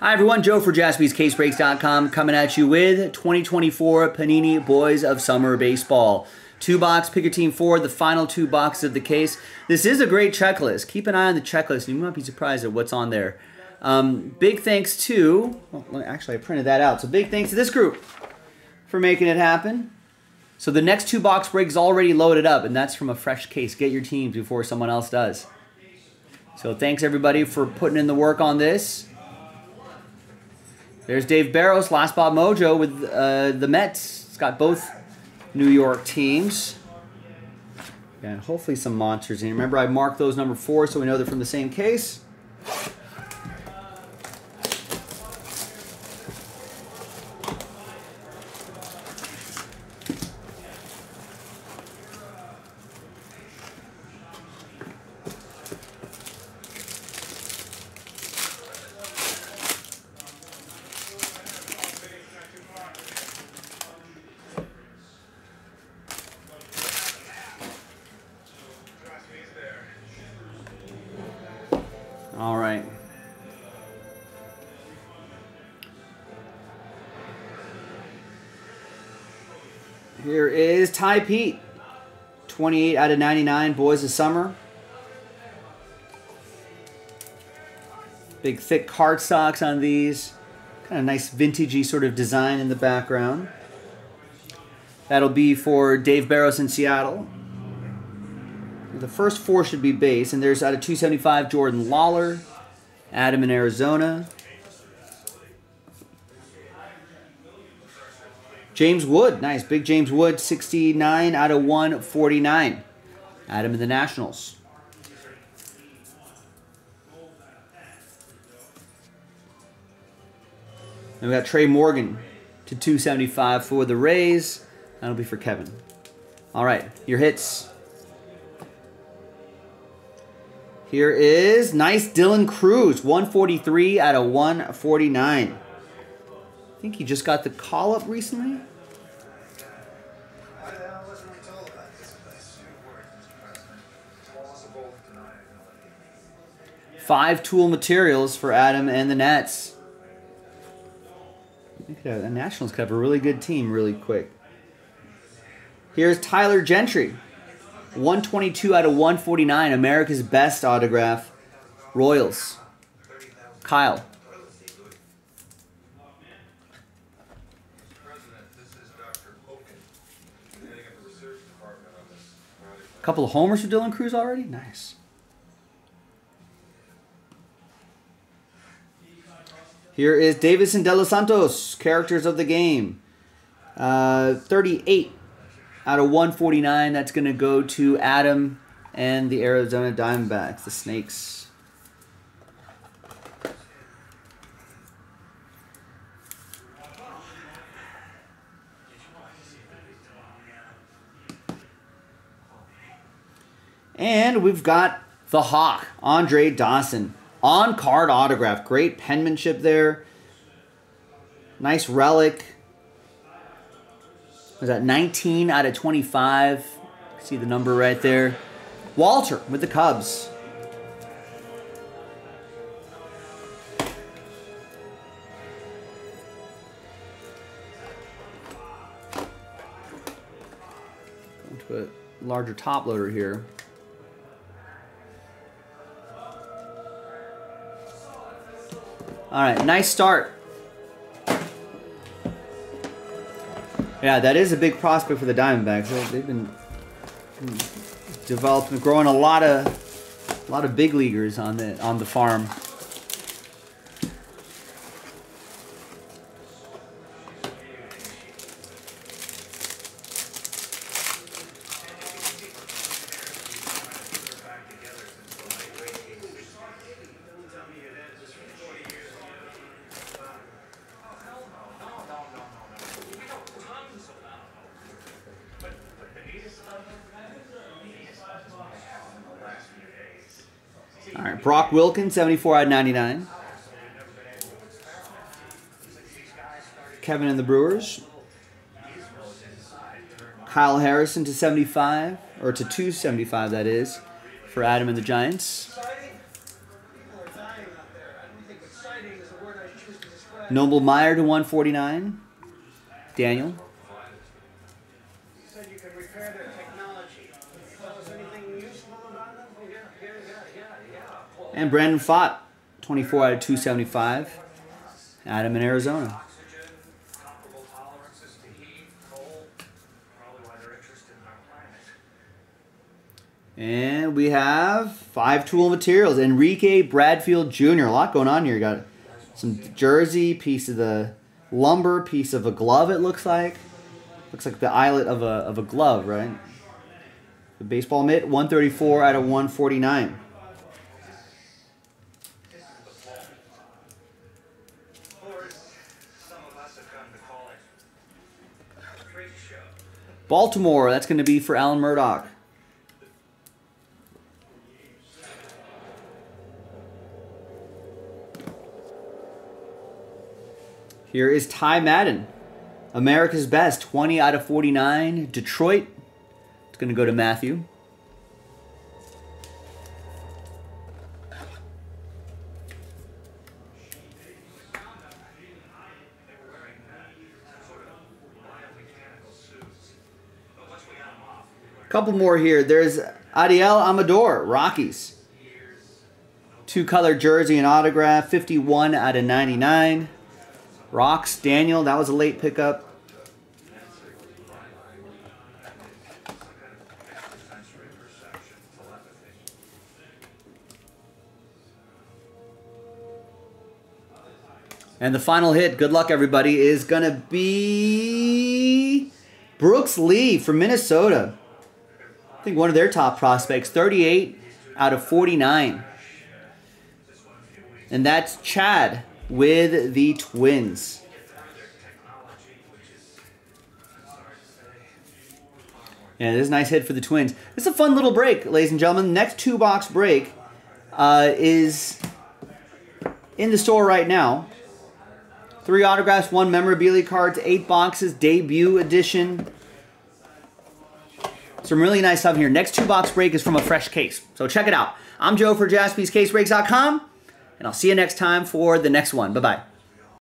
Hi everyone, Joe for jaspyscasebreaks.com coming at you with 2024 Panini Boys of Summer Baseball. Two box, pick your team four, the final two boxes of the case. This is a great checklist. Keep an eye on the checklist. and You might be surprised at what's on there. Um, big thanks to, well, actually I printed that out. So big thanks to this group for making it happen. So the next two box break is already loaded up, and that's from a fresh case. Get your teams before someone else does. So thanks everybody for putting in the work on this. There's Dave Barros, Last Bob Mojo with uh, the Mets. It's got both New York teams. And hopefully some monsters. And remember, I marked those number four so we know they're from the same case. All right. Here is Ty Pete. 28 out of 99, Boys of Summer. Big thick card cardstocks on these. Kind of nice vintagey sort of design in the background. That'll be for Dave Barros in Seattle. The first four should be base, and there's out of 275 Jordan Lawlar, Adam in Arizona, James Wood, nice big James Wood, 69 out of 149. Adam in the Nationals. And we got Trey Morgan to 275 for the Rays. That'll be for Kevin. All right, your hits. Here is nice Dylan Crews, 143 out of 149. I think he just got the call up recently. Five tool materials for Adam and the Nats. The Nationals could have a really good team really quick. Here's Tyler Gentry. 122 out of 149, America's best autograph. Royals. Kyle. A couple of homers for Dylan Crews already? Nice. Here is Deyvison De Los Santos, characters of the game. Uh, 38 out of 149. That's going to go to Adam and the Arizona Diamondbacks, the Snakes. And we've got the Hawk, Andre Dawson. On card autograph. Great penmanship there. Nice relic. Was that 19 out of 25? See the number right there. Walter with the Cubs. Going to a larger top loader here. All right, nice start. Yeah, that is a big prospect for the Diamondbacks. They've been hmm, developing, growing a lot of, a lot of big leaguers on the on the farm. All right, Brock Wilkins, 74 out of 99. Kevin and the Brewers. Kyle Harrison to 75, or to 275, that is, for Adam and the Giants. Noble Meyer to 149. Daniel. And Brandon Pfaadt, 24 out of 275. Adam in Arizona. And we have five tool materials. Enrique Bradfield Jr. A lot going on here. You got some jersey, piece of the lumber, piece of a glove, it looks like. Looks like the eyelet of a, of a glove, right? The baseball mitt, 134 out of 149. Baltimore, that's going to be for Alan Murdoch. Here is Ty Madden. America's Best, 20 out of 49. Detroit. It's going to go to Matthew. Couple more here. There's Adael Amador, Rockies. Two color jersey and autograph, 51 out of 99. Rocks, Daniel, that was a late pickup. And the final hit, good luck everybody, is going to be Brooks Lee from Minnesota. I think one of their top prospects, 38 out of 49. And that's Chad with the Twins. Yeah, this is a nice hit for the Twins. This is a fun little break, ladies and gentlemen. The Next two box break uh, is in the store right now. Three autographs, one memorabilia cards, eight boxes, debut edition. Some really nice stuff here. Next two box break is from a fresh case. So check it out. I'm Joe for jaspyscasebreaks.com, and I'll see you next time for the next one. Bye-bye.